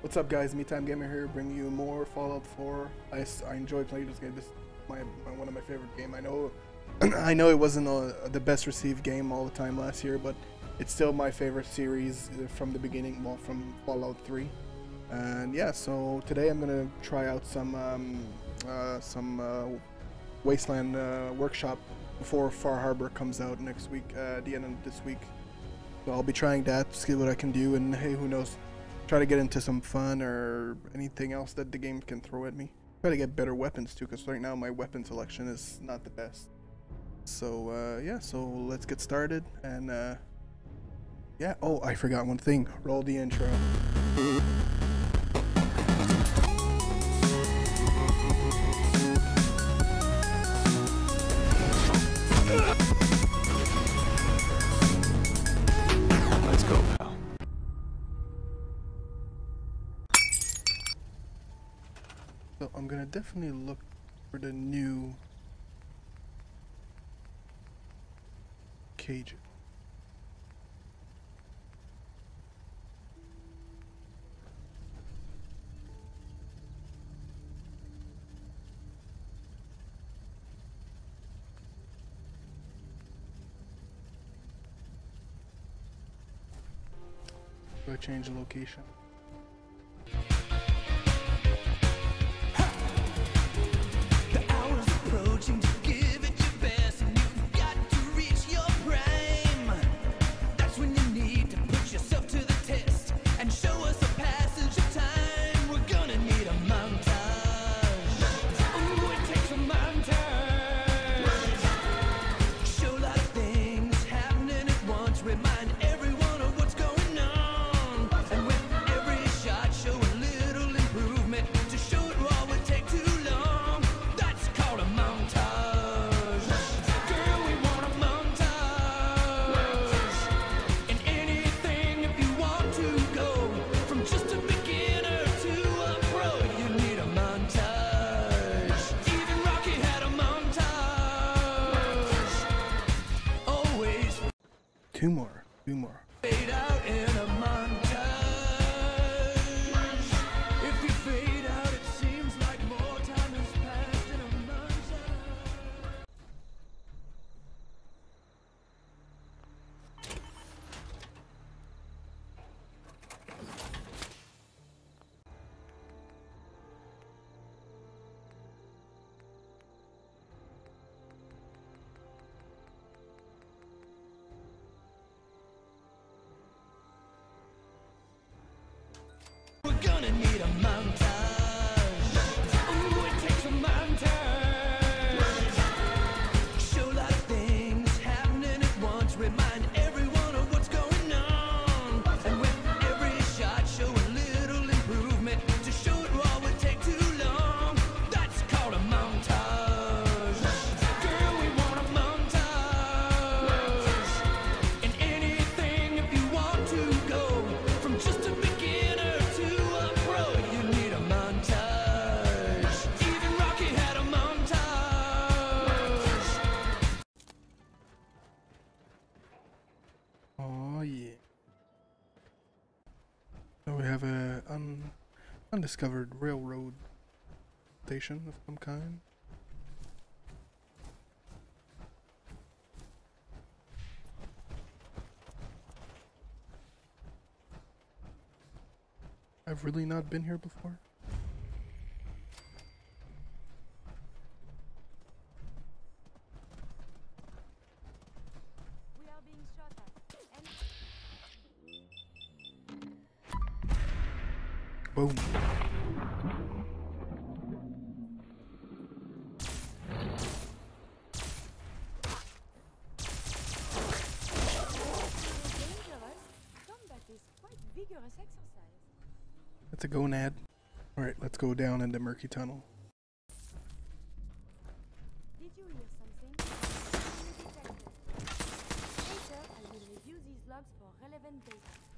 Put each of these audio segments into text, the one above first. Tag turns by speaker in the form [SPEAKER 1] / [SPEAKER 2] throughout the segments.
[SPEAKER 1] What's up, guys? Me Time Gamer here, bringing you more Fallout 4. I, I enjoy playing this game. This is my, my one of my favorite game. I know, I know it wasn't a, the best received game all the time last year, but it's still my favorite series uh, from the beginning. Well, from Fallout 3. And yeah, so today I'm gonna try out some um, uh, some uh, Wasteland uh, Workshop before Far Harbor comes out next week, uh, at the end of this week. So I'll be trying that, see what I can do, and hey, who knows, try to get into some fun or anything else that the game can throw at me. Try to get better weapons too, because right now my weapon selection is not the best. So uh, yeah, so let's get started, and uh, yeah. Oh, I forgot one thing. Roll the intro. So I'm gonna definitely look for the new cage. I change the location? Two more. Two more. Undiscovered railroad station of some kind. I've really not been here before. Boom. That's a gonad. Alright, let's go down in the murky tunnel.
[SPEAKER 2] Did you hear something? Later, I will review these logs for relevant data.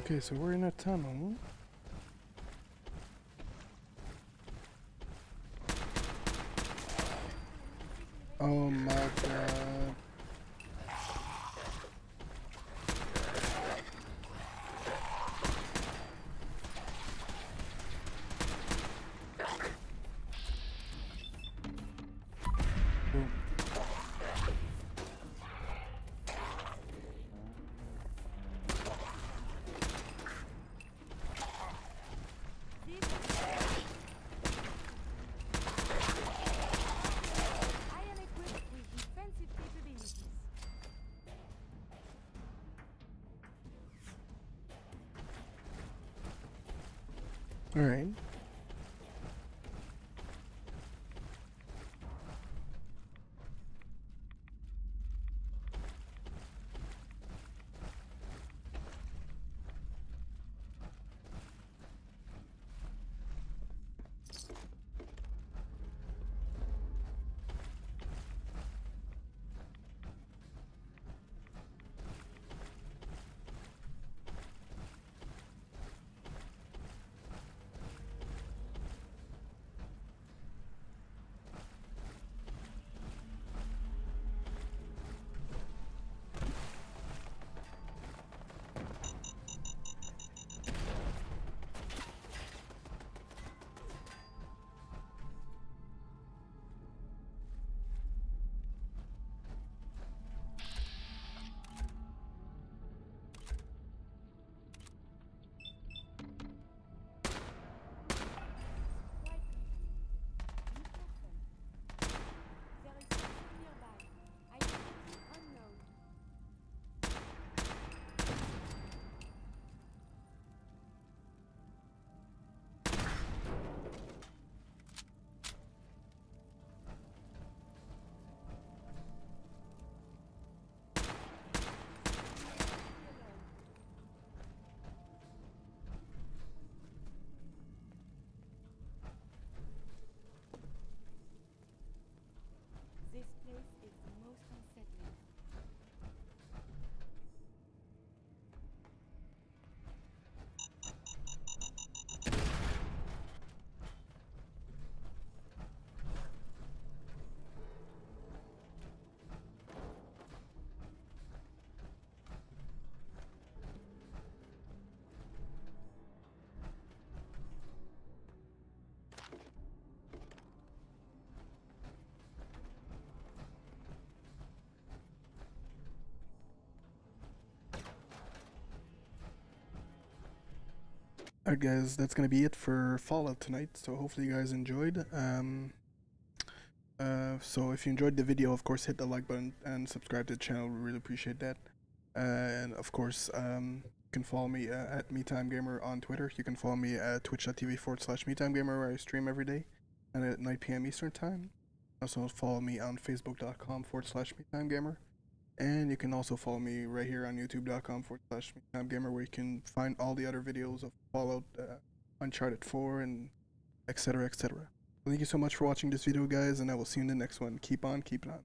[SPEAKER 3] Okay, so we're in a tunnel. Oh my god. Alright.
[SPEAKER 2] Quite
[SPEAKER 3] Alright guys, that's gonna be it for Fallout tonight. So hopefully you guys enjoyed. Um, uh, so if you enjoyed the video, of course, hit the like button and subscribe to the channel. We really appreciate that. Uh, and of course, um, you can follow me uh, at MeTimeGamer on Twitter. You can follow me at twitch.tv forward slash MeTimeGamer where I stream every day and at 9 p.m. Eastern Time. Also follow me on Facebook.com forward slash MeTimeGamer. And you can also follow me right here on youtube.com forward slash gamer where you can find all the other videos of Fallout, uh, Uncharted 4, and etc. etc. Thank you so much for watching this video, guys, and I will see you in the next one. Keep on keeping on.